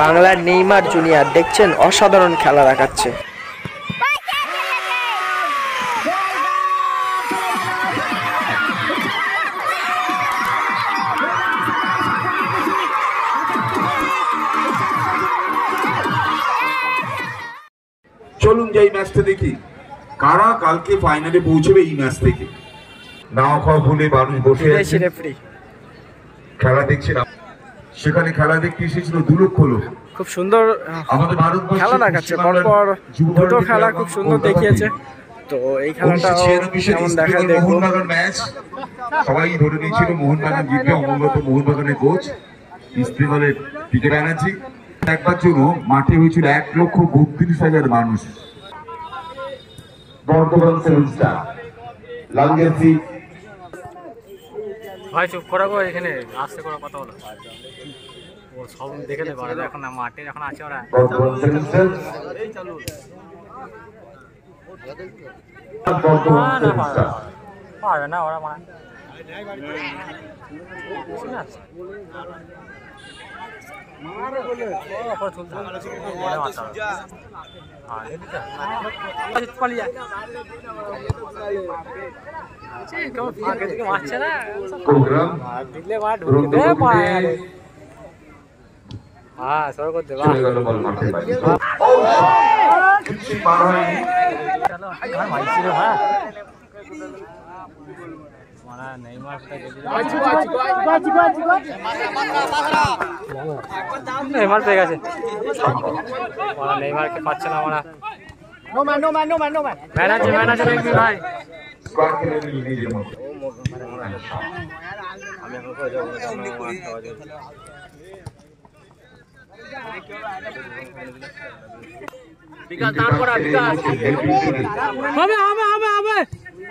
বাংলার Neymar junior দেখছেন অসাধারণ খেলা দেখাচ্ছে। চলুন যে যাই ম্যাচটা দেখি। কারা কালকে ফাইনালে পৌঁছবে এই ম্যাচ থেকে? নাও খাওয়া ভুলে মানুষ বসে আছে। খেলা দেখছিলাম সেখানে খেলা দেখতে এসেছিল দু লক্ষ লোক। খুব সুন্দর আমাদের খেলা দেখাচ্ছে। পরপর দুটো খেলা খুব সুন্দর দেখিয়েছে। তো এই 1996 কেমন দেখা দেখব মোহনবাগান ম্যাচ। সবাই ধরে নিয়েছিল মোহনবাগান জিতবে অমঙ্গত মোহনবাগানের কোচ। ইস্টবেঙ্গলের পিকে ব্যানার্জি একবার জন্য মাঠে হয়েছিল এক লক্ষ বত্রিশ হাজার মানুষ। বর্তমান সেভেনস্টার লালজেন্সি ভাই চুপ করাবো এখানে আসতে করে কথা বলো ও সব দেখে নেবে ওরা এখন না মাঠে এখন আছে ওরা। বর্তমান সেভেনস্টার পারবে না ওরা মানে প্রোগ্রাম দিলে মা ঢুকতে পারে হ্যাঁ সর করতে বাহ চলে গেল বল মাঠে বাইরে কিছু পার হয়নি চলো আর মারছিল হ্যাঁ মানে নেইমার পেয়ে গেছে। মানে নেইমারকে পাচ্ছে না মানে No man, no man, no man, no man. Manager manager দেখবি ভাই। বিকাশ তারপর বিকাশ হবে হবে হবে হবে।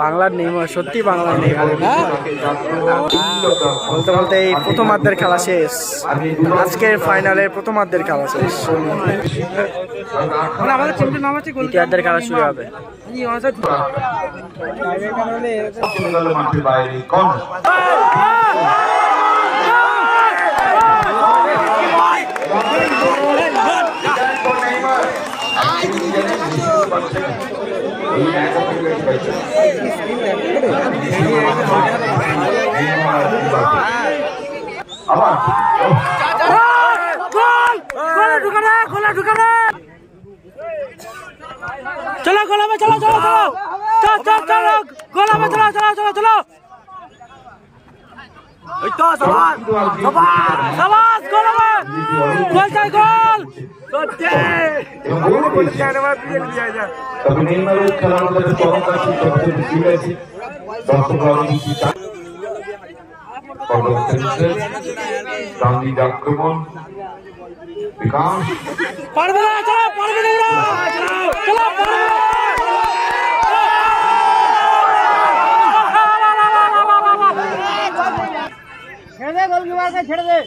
বাংলার নেইমার সত্যি বাংলার বলতে বলতে এই প্রথমার্ধের খেলা শেষ। আজকের ফাইনালের প্রথমার্ধের খেলা শেষ। দ্বিতীয়ার্ধের খেলা শুরু হবে। মাঠের বাইরে কর্নার আবার চলো গোলামে চলো চলো চলো চলো চলো চলো গোলামে চলো চলো চলো চলো এই তো সবাস সবাস সবাস গোল চাই গোল এবং গোল পেয়েছে। তবে নেইমারের খেলার মধ্যে চরম আছে সবচেয়ে বেশি হয়েছে দর্শকরা অনেক বেশি চায়। বর্তমান সেন্সের গান্ধীর আক্রমণ বিকাশ পারবে না চলো পারবে না ওরা চলো পারবে না। ছেড়ে দে গোলকিপারকে ছেড়ে দে